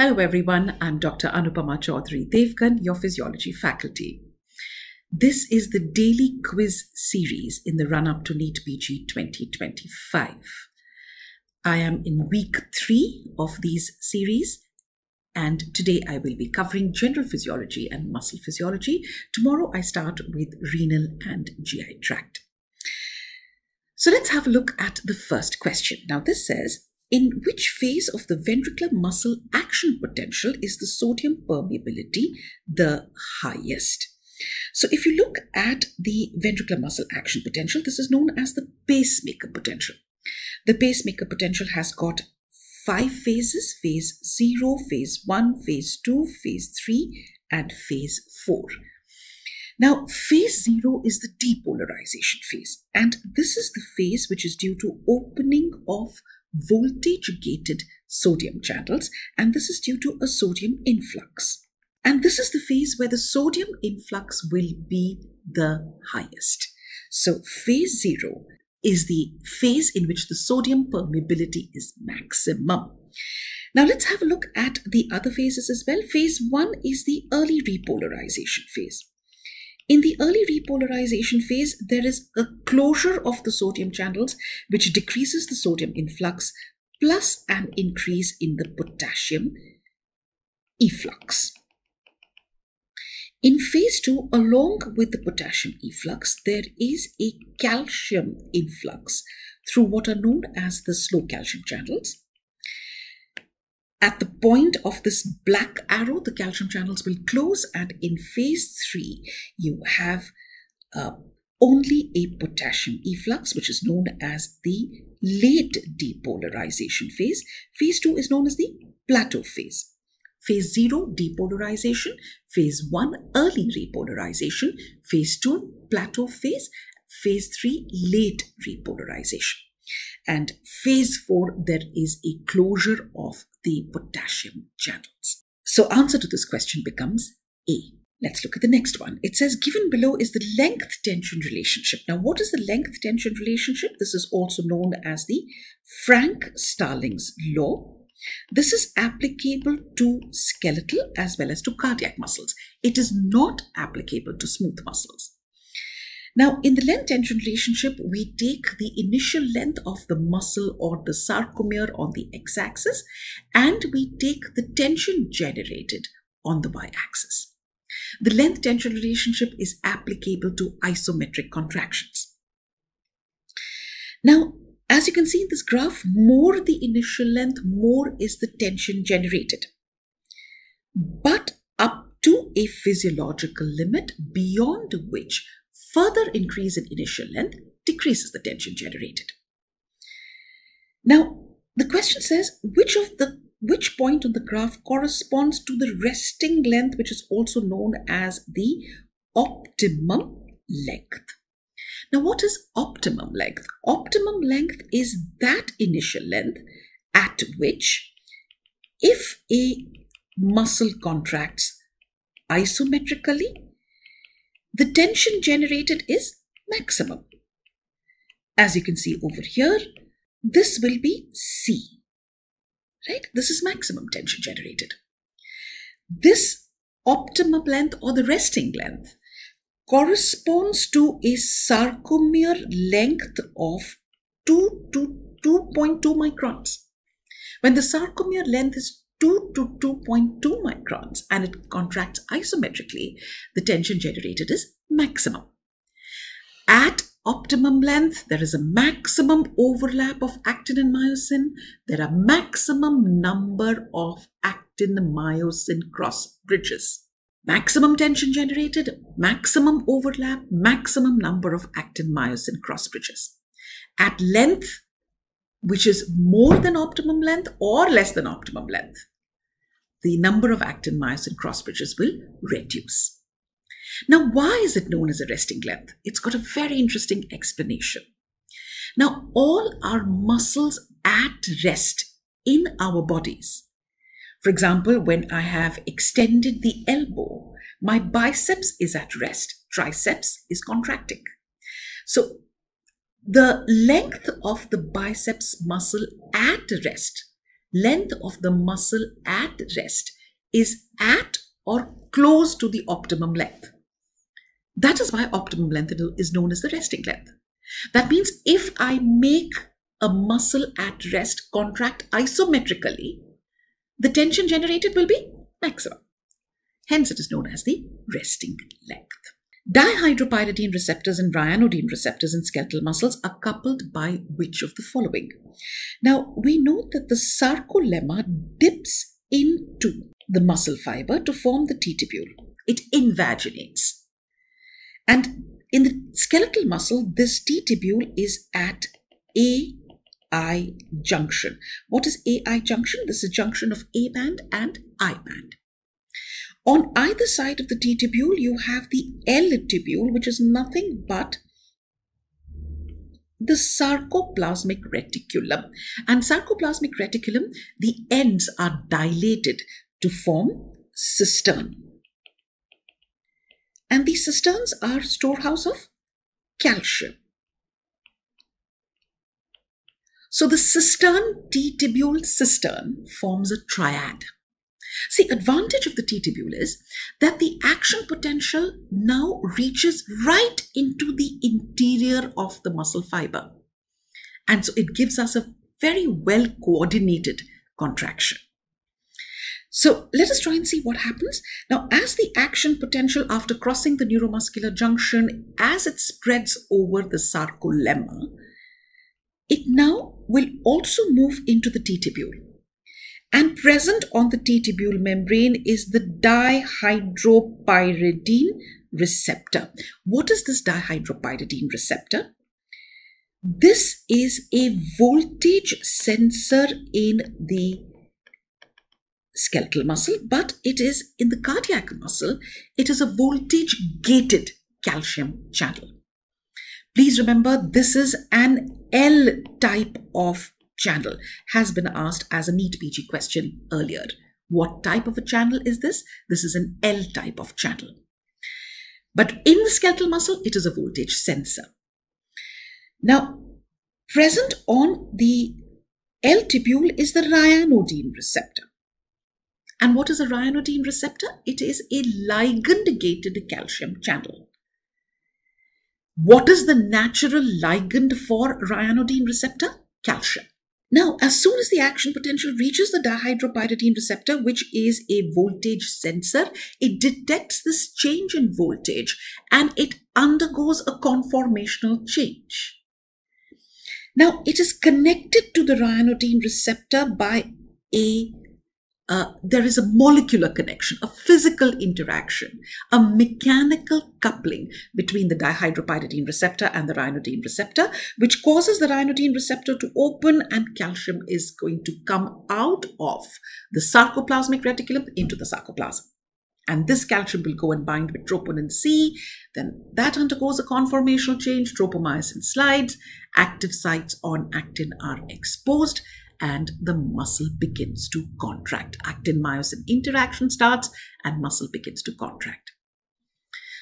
Hello, everyone. I'm Dr. Anupama Chowdhry Devgan, your physiology faculty. This is the daily quiz series in the run up to NEET PG 2025. I am in week three of these series, and today I will be covering general physiology and muscle physiology. Tomorrow I start with renal and GI tract. So let's have a look at the first question. Now, this says, in which phase of the ventricular muscle action potential is the sodium permeability the highest? So if you look at the ventricular muscle action potential, this is known as the pacemaker potential. The pacemaker potential has got five phases, phase 0, phase 1, phase 2, phase 3 and phase 4. Now, phase 0 is the depolarization phase and this is the phase which is due to opening of voltage gated sodium channels, and this is due to a sodium influx. And this is the phase where the sodium influx will be the highest. So, phase zero is the phase in which the sodium permeability is maximum. Now, let's have a look at the other phases as well. Phase one is the early repolarization phase. In the early repolarization phase, there is a closure of the sodium channels, which decreases the sodium influx, plus an increase in the potassium efflux. In phase 2, along with the potassium efflux, there is a calcium influx through what are known as the slow calcium channels. At the point of this black arrow, the calcium channels will close, and in phase three, you have uh, only a potassium efflux, which is known as the late depolarization phase. Phase two is known as the plateau phase. Phase zero, depolarization. Phase one, early repolarization. Phase two, plateau phase. Phase three, late repolarization. And phase four, there is a closure of the potassium channels. So answer to this question becomes A. Let's look at the next one. It says given below is the length tension relationship. Now, what is the length tension relationship? This is also known as the Frank Starling's law. This is applicable to skeletal as well as to cardiac muscles. It is not applicable to smooth muscles. Now, in the length tension relationship, we take the initial length of the muscle or the sarcomere on the x axis and we take the tension generated on the y axis. The length tension relationship is applicable to isometric contractions. Now, as you can see in this graph, more the initial length, more is the tension generated. But up to a physiological limit beyond which further increase in initial length decreases the tension generated. Now, the question says which of the which point on the graph corresponds to the resting length, which is also known as the optimum length. Now, what is optimum length? Optimum length is that initial length at which, if a muscle contracts isometrically, the tension generated is maximum. As you can see over here, this will be C, right? This is maximum tension generated. This optimum length or the resting length corresponds to a sarcomere length of 2 to 2.2 microns. When the sarcomere length is 2 to 2.2 microns and it contracts isometrically, the tension generated is maximum. At optimum length, there is a maximum overlap of actin and myosin. There are maximum number of actin-myosin cross bridges. Maximum tension generated, maximum overlap, maximum number of actin-myosin cross bridges. At length, which is more than optimum length or less than optimum length, the number of actin myosin cross bridges will reduce. Now, why is it known as a resting length? It's got a very interesting explanation. Now, all our muscles at rest in our bodies. For example, when I have extended the elbow, my biceps is at rest, triceps is contracting. So the length of the biceps muscle at rest length of the muscle at rest is at or close to the optimum length. That is why optimum length is known as the resting length. That means if I make a muscle at rest contract isometrically, the tension generated will be maximum. Hence, it is known as the resting length. Dihydropyridine receptors and ryanodine receptors in skeletal muscles are coupled by which of the following? Now, we know that the sarcolemma dips into the muscle fiber to form the T-tubule. It invaginates. And in the skeletal muscle, this T-tubule is at AI junction. What is AI junction? This is a junction of A band and I band. On either side of the T tubule, you have the L tubule, which is nothing but the sarcoplasmic reticulum. And sarcoplasmic reticulum, the ends are dilated to form cistern. And these cisterns are storehouse of calcium. So the cistern T-tubule cistern forms a triad. See, advantage of the T-tubule is that the action potential now reaches right into the interior of the muscle fiber. And so it gives us a very well coordinated contraction. So let us try and see what happens. Now, as the action potential after crossing the neuromuscular junction, as it spreads over the sarcolemma, it now will also move into the T-tubule. And present on the T-tubule membrane is the dihydropyridine receptor. What is this dihydropyridine receptor? This is a voltage sensor in the skeletal muscle, but it is in the cardiac muscle, it is a voltage gated calcium channel. Please remember this is an L type of channel has been asked as a NEET PG question earlier. What type of a channel is this? This is an L type of channel. But in the skeletal muscle, it is a voltage sensor. Now, present on the L tubule is the ryanodine receptor. And what is a ryanodine receptor? It is a ligand-gated calcium channel. What is the natural ligand for ryanodine receptor? Calcium. Now, as soon as the action potential reaches the dihydropyridine receptor, which is a voltage sensor, it detects this change in voltage and it undergoes a conformational change. Now, it is connected to the ryanodine receptor by a uh, there is a molecular connection, a physical interaction, a mechanical coupling between the dihydropyridine receptor and the ryanodine receptor, which causes the ryanodine receptor to open and calcium is going to come out of the sarcoplasmic reticulum into the sarcoplasm. And this calcium will go and bind with troponin C. Then that undergoes a conformational change. Tropomyosin slides. Active sites on actin are exposed and the muscle begins to contract. Actin myosin interaction starts and muscle begins to contract.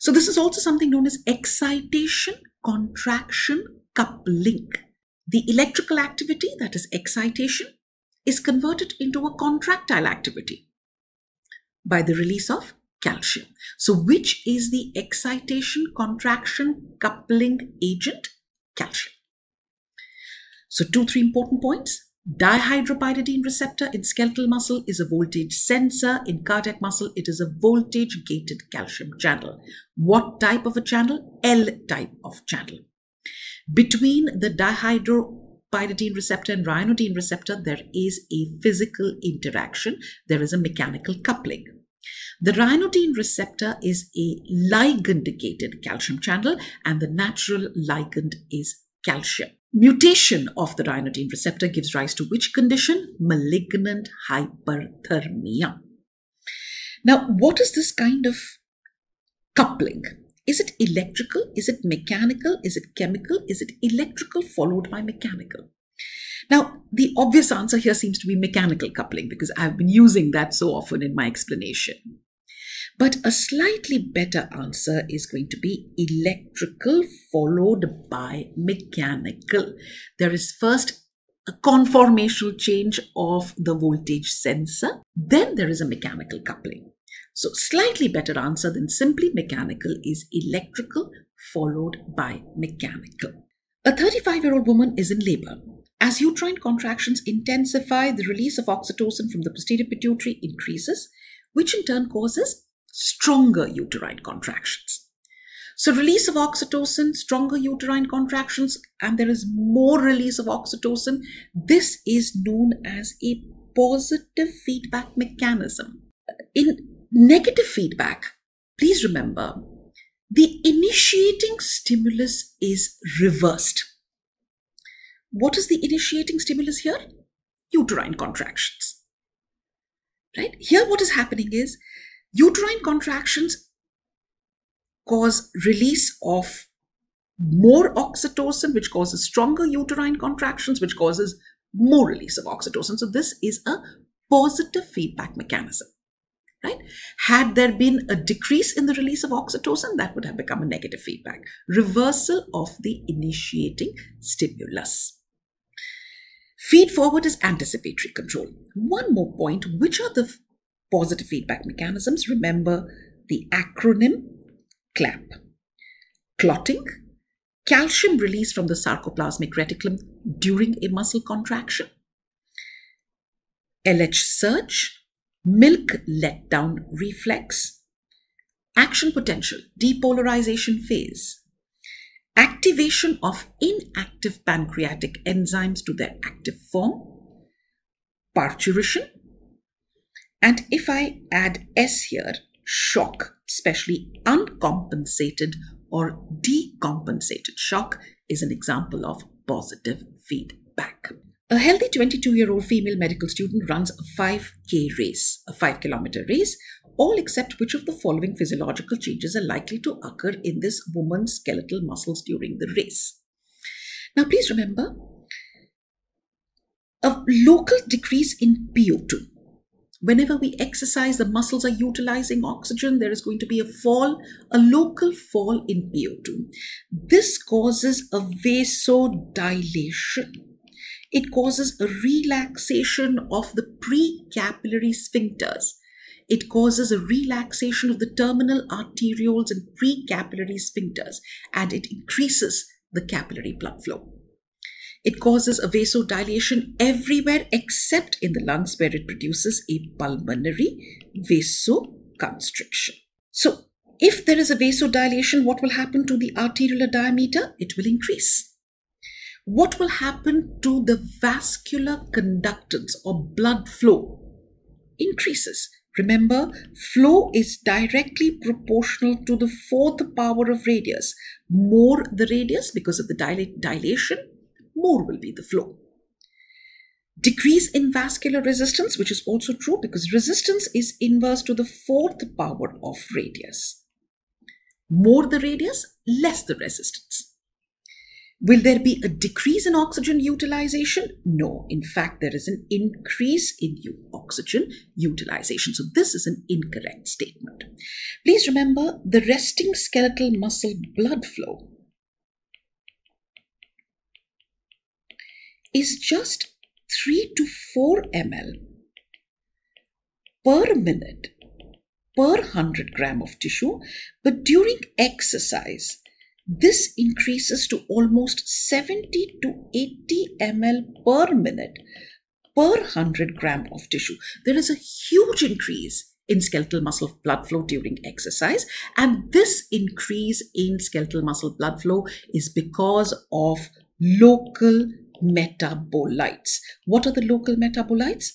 So, this is also something known as excitation contraction coupling. The electrical activity, that is excitation, is converted into a contractile activity by the release of calcium. So, which is the excitation contraction coupling agent? Calcium. So, two, three important points. Dihydropyridine receptor in skeletal muscle is a voltage sensor. In cardiac muscle, it is a voltage gated calcium channel. What type of a channel? L type of channel. Between the dihydropyridine receptor and ryanodine receptor, there is a physical interaction. There is a mechanical coupling. The ryanodine receptor is a ligand gated calcium channel, and the natural ligand is calcium. Mutation of the ryanodine receptor gives rise to which condition? Malignant hyperthermia. Now, what is this kind of coupling? Is it electrical? Is it mechanical? Is it chemical? Is it electrical followed by mechanical? Now, the obvious answer here seems to be mechanical coupling because I've been using that so often in my explanation. But a slightly better answer is going to be electrical followed by mechanical. There is first a conformational change of the voltage sensor. Then there is a mechanical coupling. So slightly better answer than simply mechanical is electrical followed by mechanical. A 35 year old woman is in labor. As uterine contractions intensify, the release of oxytocin from the posterior pituitary increases, which in turn causes stronger uterine contractions. So release of oxytocin, stronger uterine contractions, and there is more release of oxytocin. This is known as a positive feedback mechanism. In negative feedback, please remember, the initiating stimulus is reversed. What is the initiating stimulus here? Uterine contractions. Right? Here, what is happening is uterine contractions cause release of more oxytocin, which causes stronger uterine contractions, which causes more release of oxytocin. So this is a positive feedback mechanism, right? Had there been a decrease in the release of oxytocin, that would have become a negative feedback. Reversal of the initiating stimulus. Feed forward is anticipatory control. One more point, which are the positive feedback mechanisms? Remember the acronym CLAP. Clotting, calcium release from the sarcoplasmic reticulum during a muscle contraction, LH surge, milk letdown reflex, action potential, depolarization phase, activation of inactive pancreatic enzymes to their active form, parturition, and if I add S here, shock, especially uncompensated or decompensated shock, is an example of positive feedback. A healthy 22 year old female medical student runs a 5K race, a 5 kilometer race, all except which of the following physiological changes are likely to occur in this woman's skeletal muscles during the race. Now, please remember a local decrease in PO2 whenever we exercise, the muscles are utilizing oxygen. There is going to be a fall, a local fall in PO2. This causes a vasodilation. It causes a relaxation of the precapillary sphincters. It causes a relaxation of the terminal arterioles and precapillary sphincters, and it increases the capillary blood flow. It causes a vasodilation everywhere except in the lungs where it produces a pulmonary vasoconstriction. So, if there is a vasodilation, what will happen to the arteriolar diameter? It will increase. What will happen to the vascular conductance or blood flow? Increases. Remember, flow is directly proportional to the fourth power of radius. More the radius because of the dilation, more will be the flow. Decrease in vascular resistance, which is also true because resistance is inverse to the fourth power of radius. More the radius, less the resistance. Will there be a decrease in oxygen utilization? No. In fact, there is an increase in oxygen utilization. So this is an incorrect statement. Please remember the resting skeletal muscle blood flow is just 3 to 4 ml per minute per 100 gram of tissue, but during exercise, this increases to almost 70 to 80 ml per minute per 100 gram of tissue. There is a huge increase in skeletal muscle blood flow during exercise, and this increase in skeletal muscle blood flow is because of local metabolites. What are the local metabolites?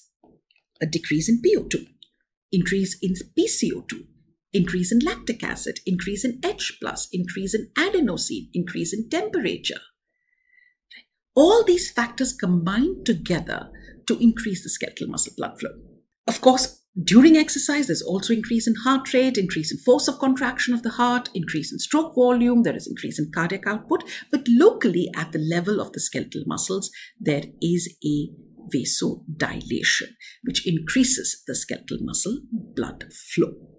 A decrease in PO2, increase in PCO2, increase in lactic acid, increase in H+, increase in adenosine, increase in temperature. All these factors combine together to increase the skeletal muscle blood flow. Of course, during exercise, there's also increase in heart rate, increase in force of contraction of the heart, increase in stroke volume, there is increase in cardiac output, but locally at the level of the skeletal muscles, there is a vasodilation, which increases the skeletal muscle blood flow.